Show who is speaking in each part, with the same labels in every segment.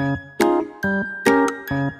Speaker 1: Música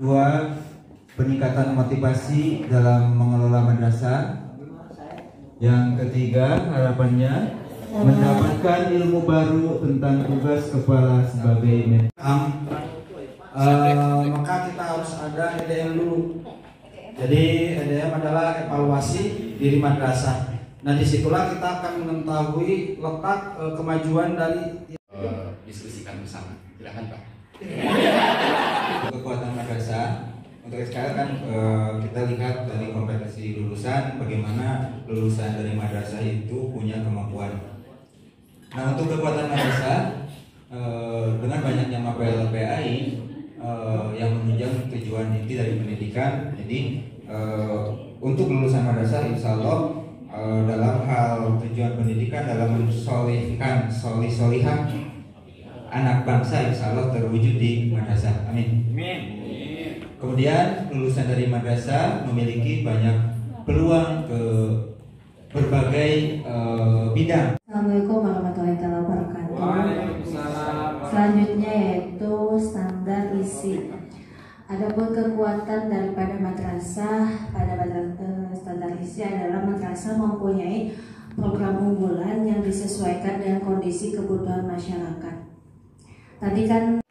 Speaker 2: Dua, peningkatan motivasi dalam mengelola madrasah. Yang ketiga, harapannya mendapatkan ilmu baru tentang tugas kepala sebagai men-
Speaker 3: Am, eh, maka kita harus ada EDM dulu. Jadi EDM adalah evaluasi diri madrasah. Nah di situlah kita akan mengetahui letak eh, kemajuan dari
Speaker 4: eh, diskusikan bersama. Silakan Pak.
Speaker 2: Sekarang kan eh, kita lihat dari kompetensi lulusan, bagaimana lulusan dari madrasah itu punya kemampuan. Nah untuk kekuatan madrasah eh, dengan banyaknya mapel PAI eh, yang menunjang tujuan inti dari pendidikan, jadi untuk lulusan madrasah insya Allah dalam hal tujuan pendidikan dalam mensolihkan solih solihah anak bangsa insya Allah terwujud di madrasah. Amin. Kemudian lulusan dari madrasah memiliki banyak peluang ke berbagai eh, bidang.
Speaker 5: Assalamualaikum warahmatullahi wabarakatuh. Selanjutnya yaitu standar isi. Adapun kekuatan daripada madrasah pada eh, standar isi adalah madrasah mempunyai program unggulan yang disesuaikan dengan kondisi kebutuhan masyarakat. Tadi kan